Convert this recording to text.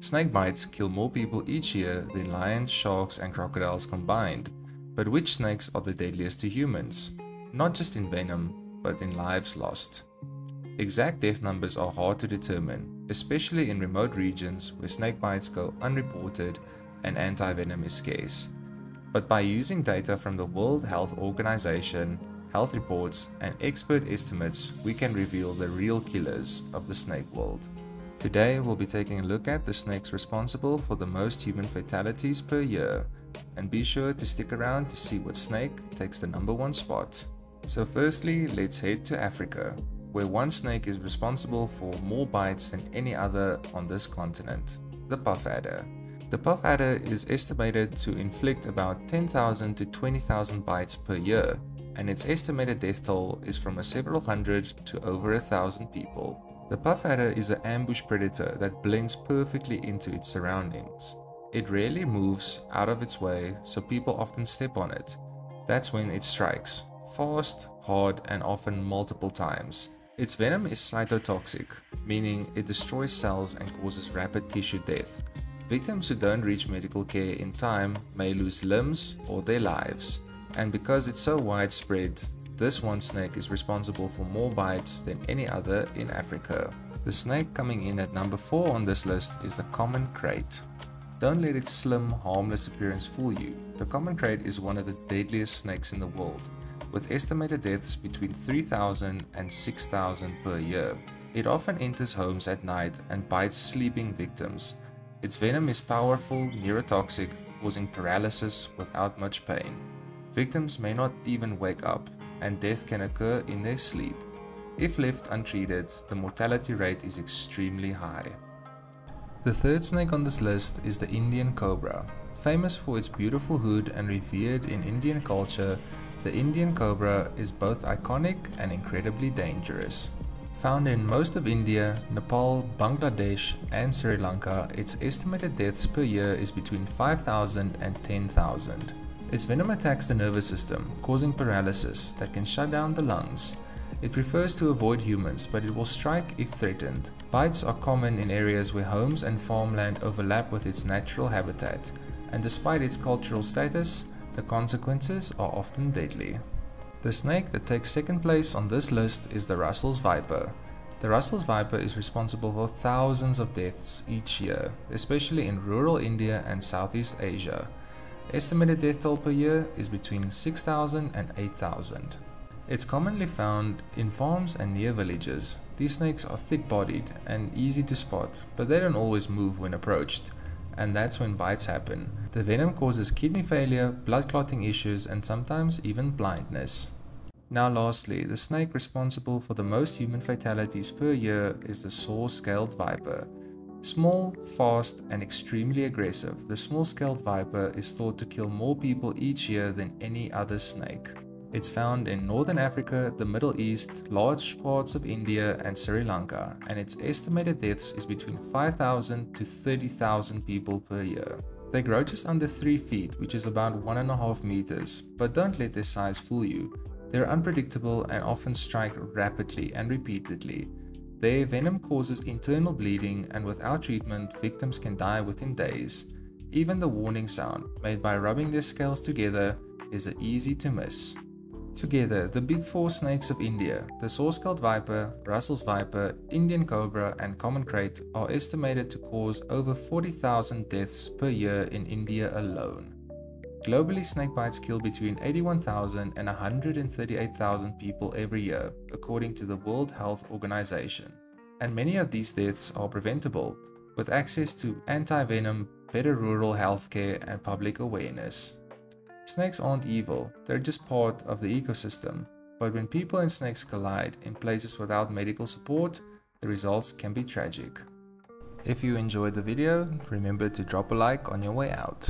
Snake bites kill more people each year than lions, sharks and crocodiles combined. But which snakes are the deadliest to humans? Not just in venom, but in lives lost. Exact death numbers are hard to determine, especially in remote regions where snake bites go unreported and anti-venom is scarce. But by using data from the World Health Organization, health reports, and expert estimates, we can reveal the real killers of the snake world. Today, we'll be taking a look at the snakes responsible for the most human fatalities per year, and be sure to stick around to see what snake takes the number one spot. So firstly, let's head to Africa, where one snake is responsible for more bites than any other on this continent, the puff adder. The puff adder is estimated to inflict about 10,000 to 20,000 bites per year, and its estimated death toll is from a several hundred to over a thousand people. The puff adder is an ambush predator that blends perfectly into its surroundings. It rarely moves out of its way, so people often step on it. That's when it strikes, fast, hard, and often multiple times. Its venom is cytotoxic, meaning it destroys cells and causes rapid tissue death. Victims who don't reach medical care in time may lose limbs or their lives. And because it's so widespread, this one snake is responsible for more bites than any other in Africa. The snake coming in at number 4 on this list is the common krait. Don't let its slim, harmless appearance fool you. The common krait is one of the deadliest snakes in the world with estimated deaths between 3,000 and 6,000 per year. It often enters homes at night and bites sleeping victims. Its venom is powerful, neurotoxic, causing paralysis without much pain. Victims may not even wake up, and death can occur in their sleep. If left untreated, the mortality rate is extremely high. The third snake on this list is the Indian cobra. Famous for its beautiful hood and revered in Indian culture, the Indian cobra is both iconic and incredibly dangerous. Found in most of India, Nepal, Bangladesh and Sri Lanka, its estimated deaths per year is between 5,000 and 10,000. Its venom attacks the nervous system, causing paralysis that can shut down the lungs. It prefers to avoid humans, but it will strike if threatened. Bites are common in areas where homes and farmland overlap with its natural habitat, and despite its cultural status, the consequences are often deadly. The snake that takes second place on this list is the Russell's Viper. The Russell's Viper is responsible for thousands of deaths each year, especially in rural India and Southeast Asia. Estimated death toll per year is between 6,000 and 8,000. It's commonly found in farms and near villages. These snakes are thick-bodied and easy to spot, but they don't always move when approached and that's when bites happen. The venom causes kidney failure, blood clotting issues, and sometimes even blindness. Now lastly, the snake responsible for the most human fatalities per year is the saw-scaled viper. Small, fast, and extremely aggressive, the saw-scaled viper is thought to kill more people each year than any other snake. It's found in northern Africa, the Middle East, large parts of India and Sri Lanka, and its estimated deaths is between 5,000 to 30,000 people per year. They grow just under 3 feet, which is about 1.5 meters, but don't let their size fool you. They're unpredictable and often strike rapidly and repeatedly. Their venom causes internal bleeding and without treatment, victims can die within days. Even the warning sound, made by rubbing their scales together, is easy to miss. Together, the big four snakes of India, the saw-scaled viper, Russell's viper, Indian cobra and common krait are estimated to cause over 40,000 deaths per year in India alone. Globally, snake bites kill between 81,000 and 138,000 people every year, according to the World Health Organization. And many of these deaths are preventable, with access to anti-venom, better rural healthcare and public awareness. Snakes aren't evil, they're just part of the ecosystem. But when people and snakes collide in places without medical support, the results can be tragic. If you enjoyed the video, remember to drop a like on your way out.